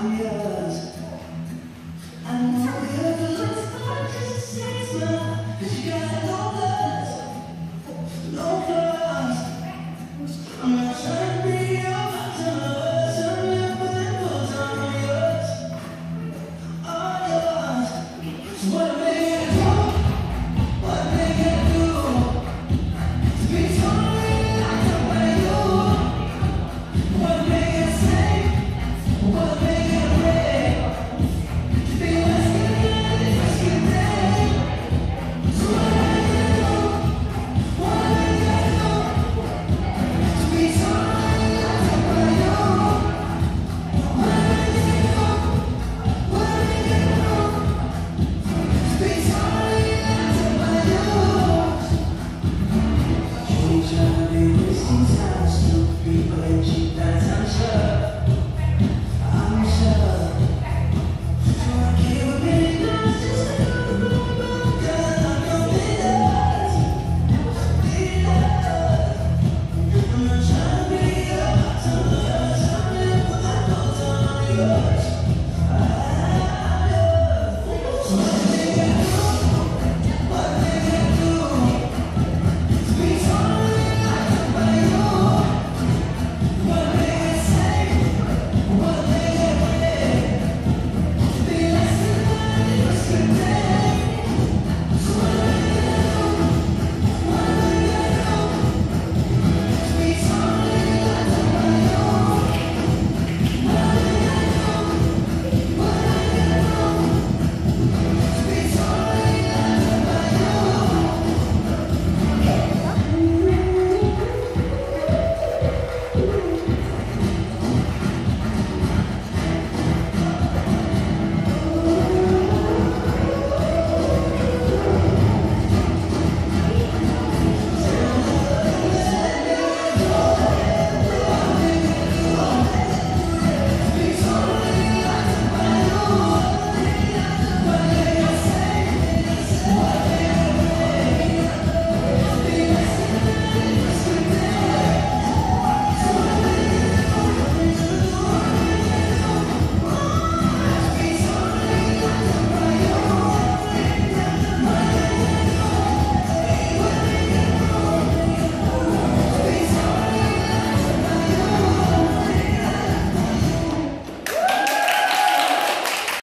Yeah.